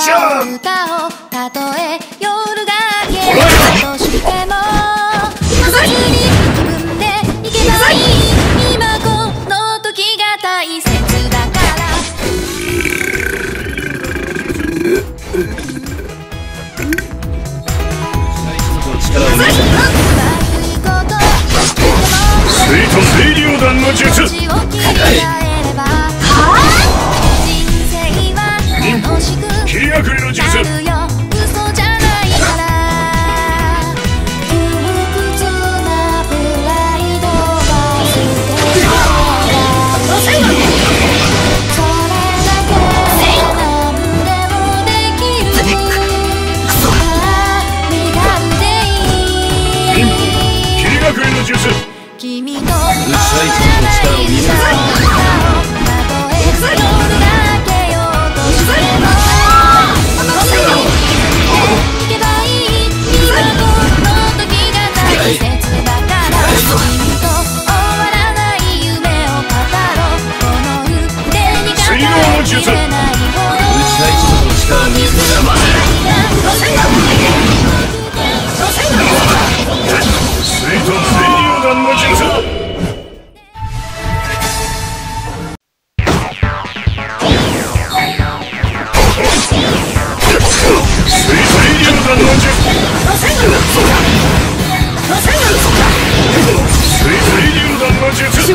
瞬間をたとえ夜がしてもに自分でけばいい今この時が大切だから水と水流弾の術。隠れの術。術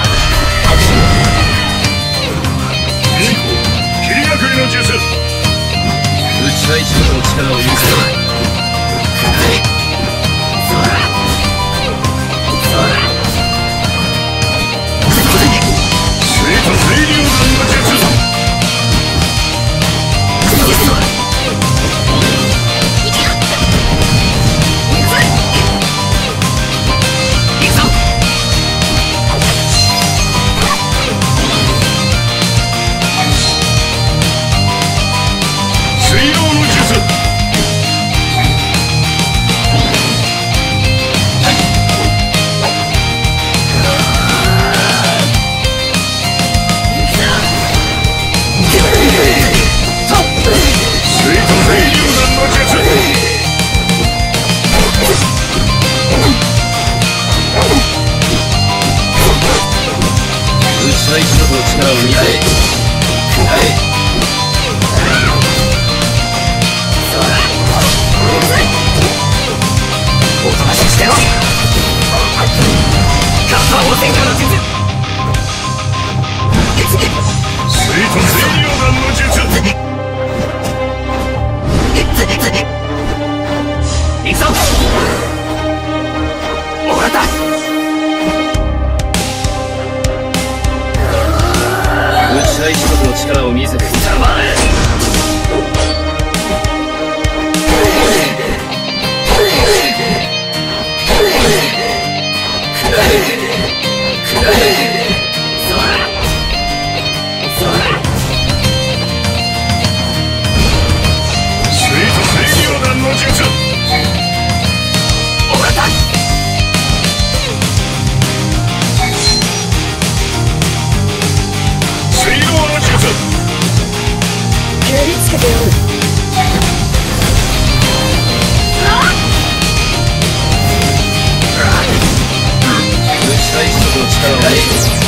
世界の力を許さない。力を見せてた